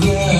Yeah.